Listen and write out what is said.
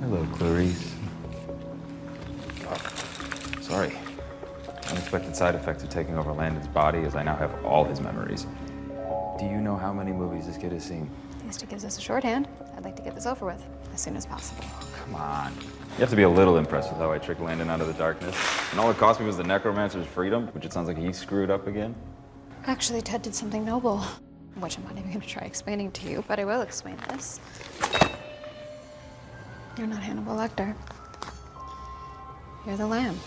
Hello, Clarice. Oh, sorry. Unexpected side effect of taking over Landon's body is I now have all his memories. Do you know how many movies this kid has seen? Mister gives us a shorthand. I'd like to get this over with as soon as possible. Oh, come on. You have to be a little impressed with how I tricked Landon out of the darkness. And all it cost me was the necromancer's freedom, which it sounds like he screwed up again. Actually, Ted did something noble, which I'm not even going to try explaining to you, but I will explain this. You're not Hannibal Lecter. You're the Lamb.